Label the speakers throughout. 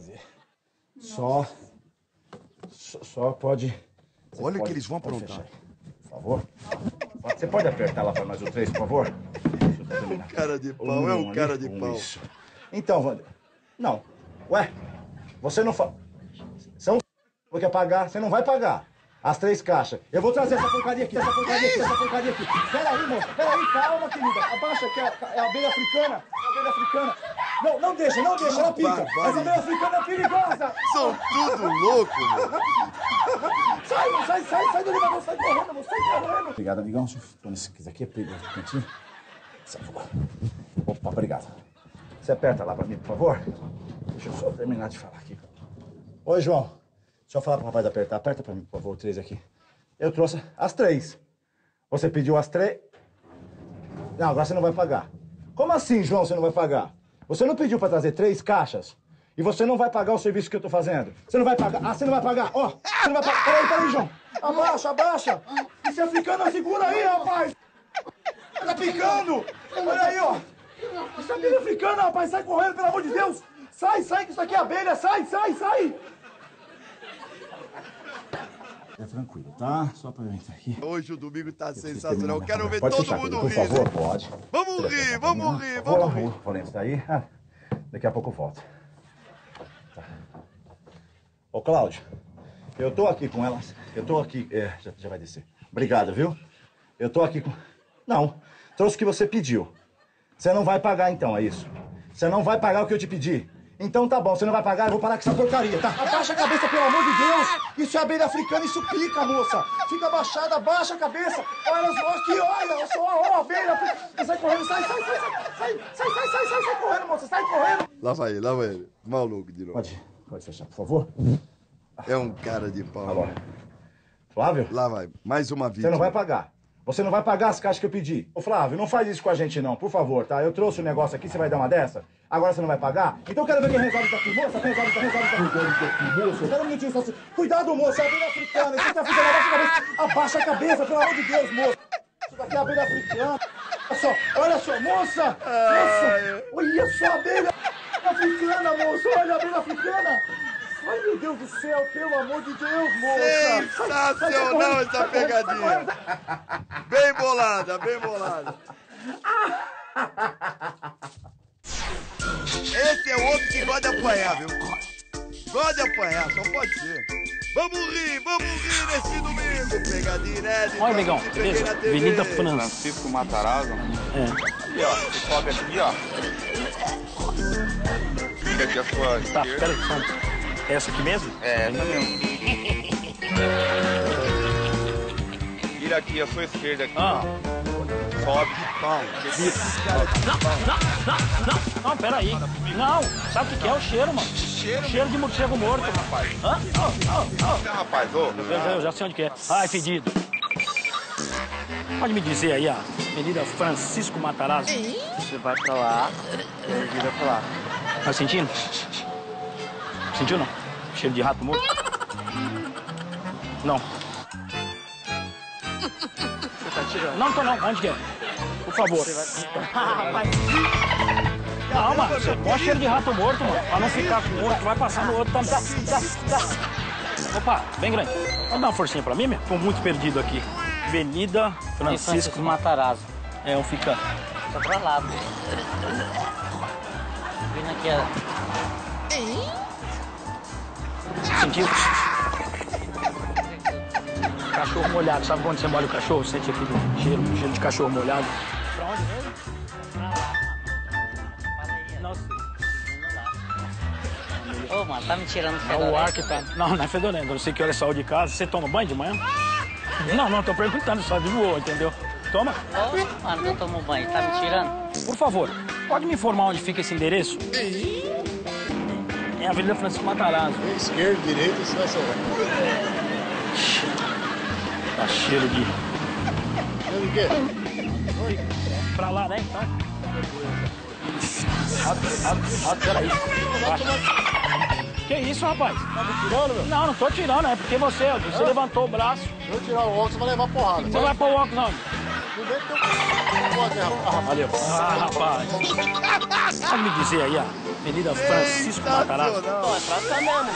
Speaker 1: fazer. Só. Só, só pode. você
Speaker 2: Olha o que eles vão aprontar.
Speaker 1: Por favor. Você pode apertar lá pra nós o três, por favor? Eu terminar.
Speaker 2: Cara de pau, é um
Speaker 1: ali,
Speaker 2: cara de
Speaker 1: um,
Speaker 2: pau.
Speaker 1: isso. Então, Wander. Não. Ué, você não fala. São. Quer pagar? Você não vai pagar. As três caixas. Eu vou trazer essa porcaria aqui, essa porcaria aqui, essa porcaria aqui. Peraí, moça. Peraí, calma, querida. Abaixa que é, é a abelha africana. É a abelha africana. Não, não deixa, não deixa, ela pica. Essa abelha africana é perigosa.
Speaker 2: São tudo louco, meu.
Speaker 1: Sai, sai, sai, sai do elevador, sai correndo, moço, sai correndo. Obrigado, amigão. Deixa eu pôr nesse esse aqui, pega o cantinho. Favor. Opa, obrigado. Você aperta lá pra mim, por favor? Deixa eu só terminar de falar aqui. Oi, João. Deixa eu falar pro rapaz apertar. Aperta pra mim, por favor, o três aqui. Eu trouxe as três. Você pediu as três. Não, agora você não vai pagar. Como assim, João, você não vai pagar? Você não pediu pra trazer três caixas? E você não vai pagar o serviço que eu tô fazendo? Você não vai pagar? Ah, você não vai pagar? Ó, você não vai pagar. Peraí, peraí, João. Abaixa, abaixa. Esse africano segura aí, rapaz. Tá picando. Olha aí, ó. Isso é abelha africana, rapaz. Sai correndo, pelo amor de Deus. Sai, sai, que isso aqui é abelha. Sai, sai, sai. É tranquilo, tá? Só pra eu entrar aqui.
Speaker 2: Hoje o domingo tá sensacional. Eu quero ver
Speaker 1: Pode
Speaker 2: todo mundo
Speaker 1: por
Speaker 2: rir.
Speaker 1: favor,
Speaker 2: gente.
Speaker 1: pode.
Speaker 2: Vamos rir, vamos rir,
Speaker 1: Vou
Speaker 2: vamos rir.
Speaker 1: vou, vou entrar aí. Daqui a pouco eu volto. Tá. Ô, Cláudio, eu tô aqui com elas. Eu tô aqui. É, já, já vai descer. Obrigado, viu? Eu tô aqui com. Não, trouxe o que você pediu. Você não vai pagar então, é isso? Você não vai pagar o que eu te pedi. Então tá bom, você não vai pagar, eu vou parar com essa porcaria, tá? Abaixa a cabeça, pelo amor de Deus! Isso é abelha africana, isso pica, moça! Fica abaixada, abaixa a cabeça! Olha só aqui, olha só, ó, a abelha! Sai correndo, sai, sai, sai, sai, sai, sai, sai, sai, sai, correndo, moça, sai correndo!
Speaker 2: Lá vai ele, lá vai ele. Maluco de novo.
Speaker 1: Pode, pode fechar, por favor.
Speaker 2: É um cara de pau.
Speaker 1: Agora. Flávio,
Speaker 2: Lá vai, mais uma
Speaker 1: você
Speaker 2: vítima.
Speaker 1: não vai pagar. Você não vai pagar as caixas que eu pedi. Ô, Flávio, não faz isso com a gente, não, por favor, tá? Eu trouxe o negócio aqui, você vai dar uma dessa? Agora você não vai pagar? Então eu quero ver quem resolve isso aqui. Moça, quem resolve, isso aqui. Resolve isso aqui, moça. Espera um minutinho, só. Cuidado, moça, é abelha africana. Isso aqui é africana, abaixa a cabeça. Abaixa a cabeça, pelo amor de Deus, moça. Isso daqui é abelha africana. Olha só, olha só, moça. Moça, olha só a abelha africana, moça. Olha a abelha africana. Ai, meu Deus do céu, pelo amor de Deus, moça. Sai, sai, sai
Speaker 2: Sensacional essa pegadinha. Bem bolada, bem bolada. Esse é outro que gosta de apanhar, viu? Gosta de apanhar, só pode ser. Vamos rir, vamos rir nesse domingo. Pegadinha inédita.
Speaker 3: Olha, amigão, beleza? Avenida França.
Speaker 4: Francisco Matarazzo.
Speaker 3: É.
Speaker 4: Aqui, ó. Você sobe aqui, ó. Fica aqui a sua
Speaker 3: Tá,
Speaker 4: esquerda.
Speaker 3: pera aí, só É essa aqui mesmo?
Speaker 4: É, essa mesmo. Vira aqui a sua esquerda aqui.
Speaker 3: Ah.
Speaker 4: Sobe.
Speaker 3: Não, pera aí. Não, sabe o que que é o cheiro, mano?
Speaker 4: Cheiro,
Speaker 3: Cheiro de morcego morto, mano.
Speaker 4: rapaz.
Speaker 3: Hã?
Speaker 4: Então, rapaz, ô.
Speaker 3: Eu, já- eu já sei onde que é. Ai, fedido. Pode me dizer aí, a Avenida Francisco Matarazzo?
Speaker 5: Você vai pra lá, e vira pra lá.
Speaker 3: Tá sentindo? Sentiu não? Cheiro de rato morto? Não.
Speaker 5: Você tá tirando?
Speaker 3: Não tô não. Onde que é? Por favor. Não, mano, você põe cheiro de rato morto, mano. Pra não ficar com o outro, vai passar no outro também. Dá, dá, dá. Opa, bem grande. Pode dar uma forcinha pra mim, meu? Tô muito perdido aqui. Avenida
Speaker 5: Francisco
Speaker 3: Francisco.
Speaker 5: Matarazzo.
Speaker 3: É, um fica.
Speaker 5: Tá pra lá. Vindo aqui, ó.
Speaker 3: Sentiu? Cachorro molhado. Sabe quando você molha o cachorro? Sente aquele cheiro, cheiro de cachorro molhado. Pra onde mesmo? Nossa.
Speaker 5: Ô, mano, tá me tirando
Speaker 3: É o ar que
Speaker 5: fedorento,
Speaker 3: tá. Não, não é fedorento. Eu não sei que hora é sair de casa. Você toma banho de manhã? Não, não, tô perguntando só de boa, entendeu? Toma.
Speaker 5: Ô, mano, eu tomo banho, tá me tirando?
Speaker 3: Por favor, pode me informar onde fica esse endereço? É a Avenida Francisco Matarazzo.
Speaker 6: Esquerda, direita, você vai salvar.
Speaker 3: Tá cheiro de.
Speaker 6: Sabe o quê?
Speaker 3: Pra lá, né, então? Rápido, rápido, peraí. Que isso, rapaz?
Speaker 6: Tá me tirando, meu?
Speaker 3: Não, não tô tirando, é porque você, você levantou o braço.
Speaker 6: Se eu tirar o óculos, você vai levar porrada.
Speaker 3: Você vai pôr o óculos onde?
Speaker 6: No meio do teu... Pode, rapaz.
Speaker 3: Valeu. Ah, rapaz. Pode me dizer aí, ó. Avenida Francisco Matarazzo.
Speaker 2: Sensacional.
Speaker 5: É pra cá mesmo.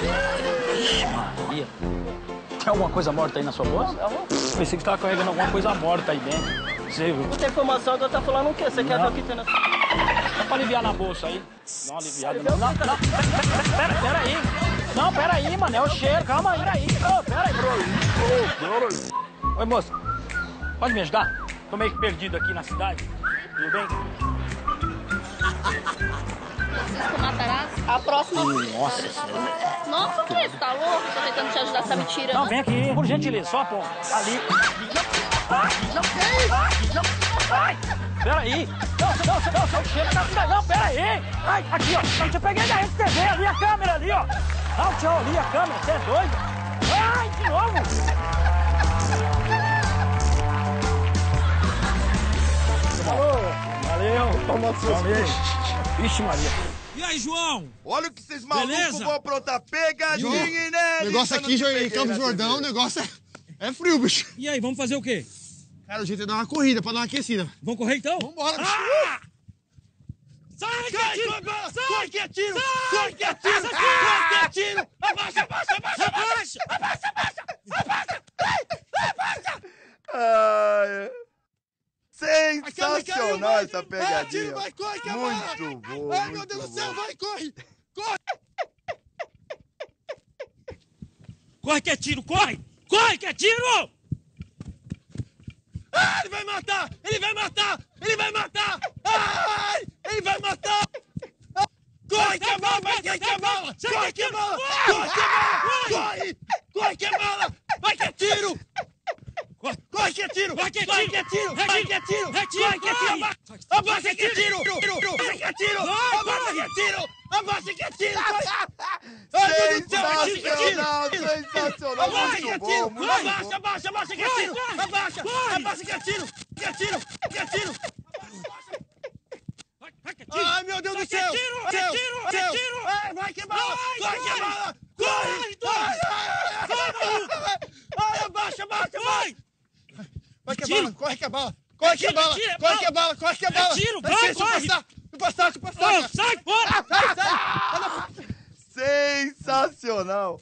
Speaker 3: Ixi, Maria. Tem alguma coisa morta aí na sua bolsa? Pensei que você tava carregando alguma coisa morta aí dentro. Você viu?
Speaker 5: Não tem informação que eu tá falando o quê? Você quer ver o que tem nessa...
Speaker 3: Dá pra aliviar na bolsa aí? Dá uma aliviada. Não, não, não. Pera, pera aí. Não, pera aí, mano. É o cheiro. Calma aí, pera aí. Ô, pera aí. Oi, moça. Pode me ajudar? Tô meio perdido aqui na cidade. Tudo bem?
Speaker 7: Matarazzo. A próxima.
Speaker 3: Nossa senhora.
Speaker 7: Nossa, que isso? Tá louco? Tô tentando te ajudar, você tá me tirando.
Speaker 3: Não, vem aqui. Por gentileza, só a ponta. Ali. Ai, pera aí. Não, não, não, não, não, chega. Não, pera aí. Ai, aqui, ó. Não, te peguei da RedeTV ali, a câmera ali, ó. Não, tchau, ali a câmera. Você é doido? Ai, de novo. Valeu. Toma Valeu. Vixe, Maria.
Speaker 8: E aí, João?
Speaker 2: Olha o que esses malucos
Speaker 8: Beleza?
Speaker 2: vão aprontar. Pegadinha inédita.
Speaker 6: O negócio aqui em Campos Jordão, o negócio é, é frio, bicho.
Speaker 8: E aí, vamos fazer o quê?
Speaker 6: Cara, o jeito é dar uma corrida pra dar uma aquecida.
Speaker 8: Vamos correr então?
Speaker 6: Vambora, bicho.
Speaker 8: Ah! Sai, que é tiro! Sai, que é tiro! Sai, que é tiro! Sai, que é tiro! Abaixa, abaixa, abaixa, abaixa! Abaixa, abaixa!
Speaker 2: Sensacional essa pegadinha.
Speaker 6: vai, corre, que é
Speaker 2: Muito bom.
Speaker 6: Ai, meu Deus do céu, vai, corre! Corre!
Speaker 8: Corre que é tiro, corre! Corre que é tiro! Ah, ele vai matar! Ele vai matar! Ele vai matar! Ai, ele vai matar! Corre que é bala! Vai que é bala! Corre que é bala! Corre que é bala! Corre! Corre que é bala! Vai que é tiro! Corre que é tiro! Vai que é tiro! Vai que é tiro! Vai que é tiro! Corre que é tiro! Abaixa que é tiro! Abaixa que é tiro! Abaixa que é tiro! Abaixa que é tiro! Que é tiro!
Speaker 2: Sensacional, sensacional.
Speaker 8: Abaixa que é tiro! Abaixa, abaixa, abaixa que é tiro! Abaixa! Abaixa que é tiro! Que é tiro! Que é tiro! Ai, meu Deus do céu! Tiro! Céu! Tiro! Céu! Tiro! Ai, vai que é bala! Corre que é bala! Corre! Ai, abaixa, abaixa, vai!
Speaker 6: Que é bala, corre que é bala! Corre que é bala! Corre que é bala, corre que é bala!
Speaker 8: tiro,
Speaker 6: Vai,
Speaker 8: corre.
Speaker 6: Superstar! Superstar,
Speaker 8: Ô,
Speaker 6: superstar!
Speaker 8: Sai fora!
Speaker 6: Sai, sai!
Speaker 2: Sensacional.